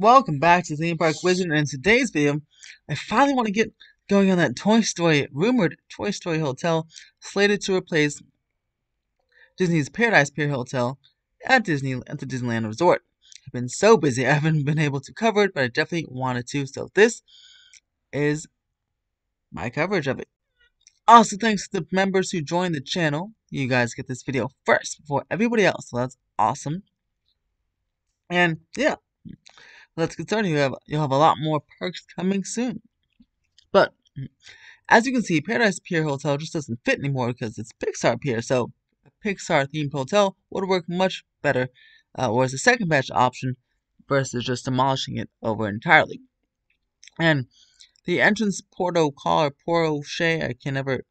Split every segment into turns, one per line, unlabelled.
Welcome back to Theme Park Wizard, and in today's video, I finally want to get going on that Toy Story, rumored Toy Story Hotel, slated to replace Disney's Paradise Pier Hotel at Disney at the Disneyland Resort. I've been so busy, I haven't been able to cover it, but I definitely wanted to, so this is my coverage of it. Also, thanks to the members who joined the channel. You guys get this video first before everybody else, so that's awesome. And yeah, let's started. You have you'll have a lot more perks coming soon. But as you can see, Paradise Pier Hotel just doesn't fit anymore because it's Pixar Pier. So a Pixar themed hotel would work much better, uh, or as a second batch option versus just demolishing it over entirely. And the entrance Porto Car or Porto Shea, I can never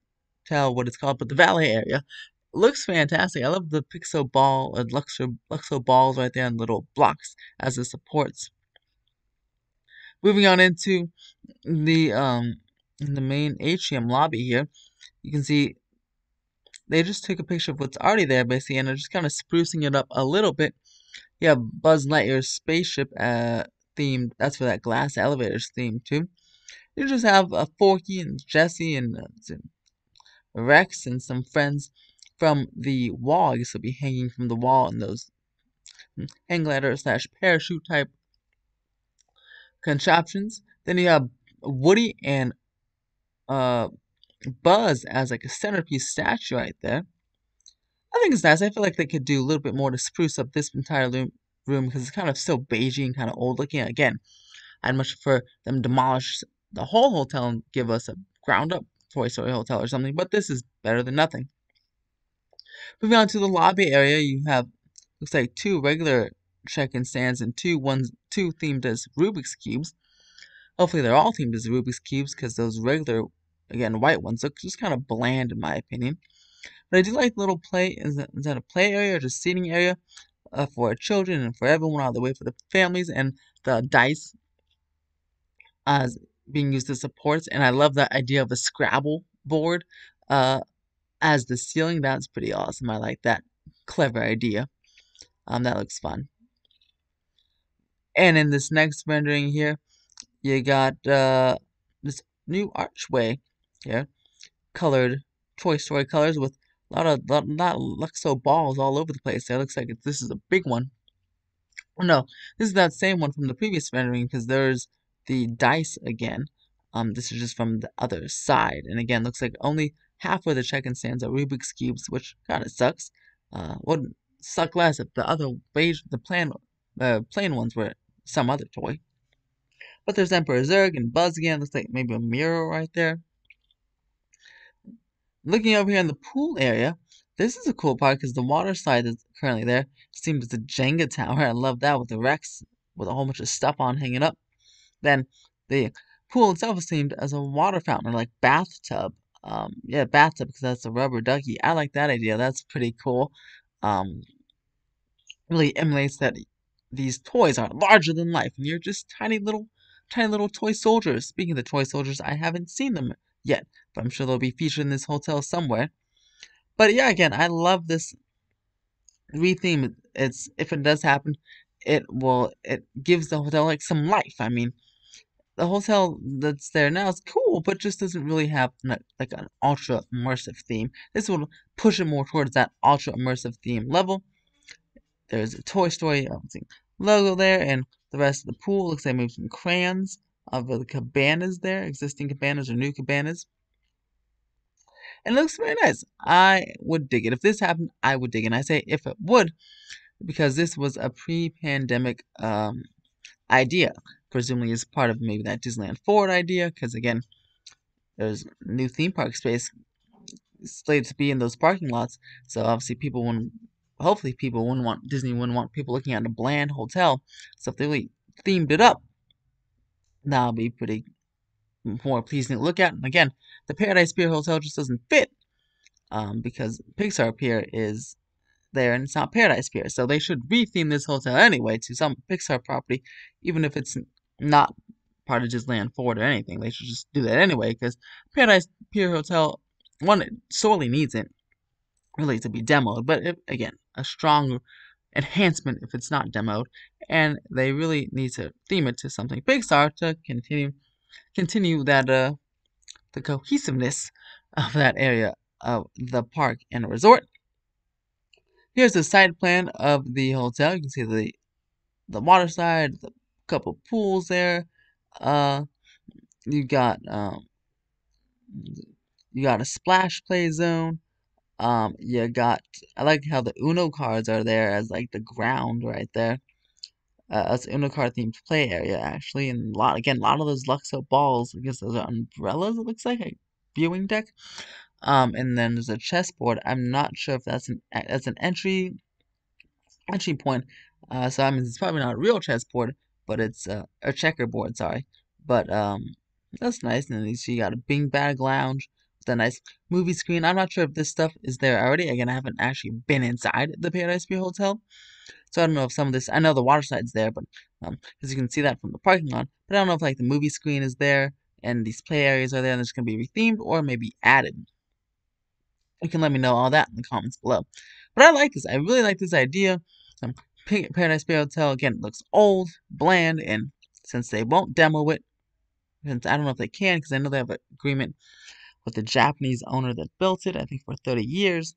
tell what it's called, but the valet area looks fantastic. I love the Pixo ball and uh, Luxo, Luxo balls right there and little blocks as the supports. Moving on into the um the main atrium lobby here, you can see they just took a picture of what's already there basically and they're just kind of sprucing it up a little bit. You have Buzz Lightyear's spaceship uh, themed. That's for that glass elevators theme too. You just have uh, Forky and Jessie and uh, Rex and some friends from the wall. I guess will be hanging from the wall in those hmm, hang glider slash parachute type contraptions. Then you have Woody and uh, Buzz as like a centerpiece statue right there. I think it's nice. I feel like they could do a little bit more to spruce up this entire room because it's kind of so beigey and kind of old looking. Again, I'd much prefer them demolish the whole hotel and give us a ground up Toy Story hotel or something, but this is better than nothing. Moving on to the lobby area, you have looks like two regular check-in stands and two ones two themed as Rubik's cubes. Hopefully they're all themed as Rubik's cubes because those regular again white ones look just kind of bland in my opinion. But I do like the little play is that a play area or just seating area uh, for children and for everyone all the way for the families and the dice as being used as supports. And I love that idea of a Scrabble board uh, as the ceiling. That's pretty awesome. I like that clever idea. Um, that looks fun. And in this next rendering here, you got uh, this new archway here, colored Toy Story colors with a lot of lot, Luxo balls all over the place. It looks like it, this is a big one. Oh, no, this is that same one from the previous rendering because there's the dice again. Um, this is just from the other side. And again, looks like only half of the check-in stands are Rubik's Cubes, which kind of sucks. Uh, would suck less if the other beige, the plain, uh, plain ones were some other toy. But there's Emperor Zurg and Buzz again. Looks like maybe a mirror right there. Looking over here in the pool area, this is a cool part because the water slide that's currently there seems it's a Jenga tower. I love that with the Rex with a whole bunch of stuff on hanging up. Then the pool itself is themed as a water fountain, or like bathtub. Um, yeah, bathtub because that's a rubber ducky. I like that idea. That's pretty cool. Um, really emulates that these toys are larger than life, and you're just tiny little, tiny little toy soldiers. Speaking of the toy soldiers, I haven't seen them yet, but I'm sure they'll be featured in this hotel somewhere. But yeah, again, I love this retheme. It's if it does happen, it will it gives the hotel like some life. I mean, the hotel that's there now is cool, but just doesn't really have like an ultra immersive theme. This will push it more towards that ultra immersive theme level. There's a Toy Story logo there, and the rest of the pool looks like maybe some crayons of the cabanas there, existing cabanas or new cabanas. And it looks very nice. I would dig it. If this happened, I would dig it. And I say if it would, because this was a pre-pandemic um, idea. Presumably as part of maybe that Disneyland Forward idea, because again, there's new theme park space slated to be in those parking lots. So obviously people wouldn't hopefully people wouldn't want Disney wouldn't want people looking at a bland hotel. So if they really themed it up, that'll be pretty more pleasing to look at. And again, the Paradise Pier Hotel just doesn't fit um, because Pixar Pier is there and it's not Paradise Pier. So they should retheme this hotel anyway to some Pixar property, even if it's not part of Disneyland Forward or anything. They should just do that anyway because Paradise Pier Hotel, one, it sorely needs it really to be demoed. But if, again, a strong enhancement if it's not demoed, and they really need to theme it to something Pixar to continue continue that uh the cohesiveness of that area of the park and resort. Here's the side plan of the hotel. You can see the the water side, the couple pools there. Uh, you got um, you got a splash play zone. Um, you got I like how the Uno cards are there as like the ground right there. Uh, it's Uno card themed play area actually, and a lot again a lot of those Luxo balls. I guess those are umbrellas. It looks like a viewing deck. Um, and then there's a chessboard. I'm not sure if that's an that's an entry entry point. Uh, so I mean it's probably not a real chessboard, but it's uh, a checkerboard. Sorry, but um, that's nice. And then you see you got a Bing Bag Lounge a nice movie screen. I'm not sure if this stuff is there already. Again, I haven't actually been inside the Paradise Pier Hotel, so I don't know if some of this. I know the water side's there, but um, because you can see that from the parking lot. But I don't know if like the movie screen is there and these play areas are there and it's gonna be rethemed or maybe added. You can let me know all that in the comments below. But I like this. I really like this idea. Um, Paradise Bay Hotel again looks old, bland, and since they won't demo it, since I don't know if they can because I know they have an agreement with the Japanese owner that built it. I think for 30 years.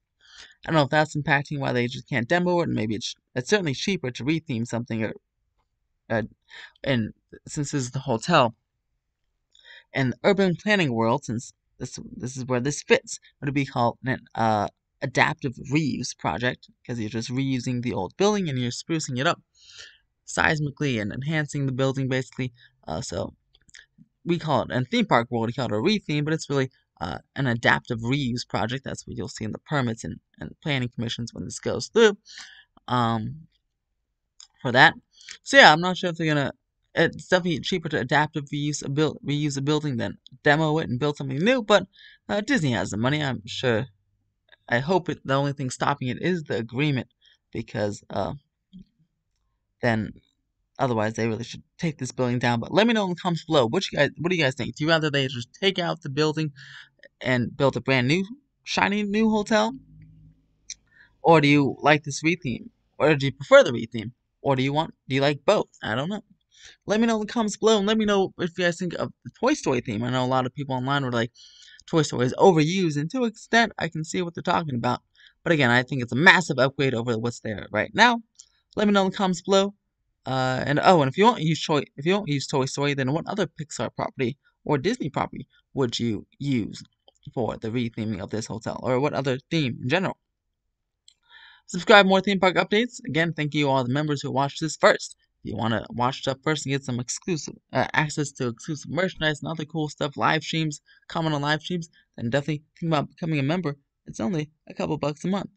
I don't know if that's impacting why they just can't demo it. And maybe it's it's certainly cheaper to retheme something or, and since this is the hotel and the urban planning world, since this this is where this fits, would be called an uh, adaptive reuse project because you're just reusing the old building and you're sprucing it up seismically and enhancing the building basically. Uh, so we call it in theme park world we call it a retheme, but it's really uh, an adaptive reuse project. That's what you'll see in the permits and, and planning commissions when this goes through. Um, for that. So yeah, I'm not sure if they're gonna. It's definitely cheaper to adaptive reuse a build reuse a building than demo it and build something new. But uh, Disney has the money. I'm sure. I hope it, the only thing stopping it is the agreement, because uh, then otherwise they really should take this building down. But let me know in the comments below. What you guys, what do you guys think? Do you rather they just take out the building and build a brand new, shiny new hotel, or do you like this retheme, or do you prefer the retheme? Or do you want, do you like both? I don't know. Let me know in the comments below and let me know if you guys think of the Toy Story theme. I know a lot of people online were like, Toy Story is overused, and to an extent, I can see what they're talking about. But again, I think it's a massive upgrade over what's there right now. Let me know in the comments below. Uh, and oh, and if you don't use Toy, if you don't use Toy Story, then what other Pixar property or Disney property would you use for the retheming of this hotel, or what other theme in general? Subscribe more theme park updates. Again, thank you all the members who watched this first. If you want to watch stuff first and get some exclusive uh, access to exclusive merchandise and other cool stuff, live streams, comment on live streams, then definitely think about becoming a member. It's only a couple bucks a month.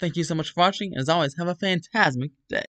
Thank you so much for watching, and as always, have a fantastic day.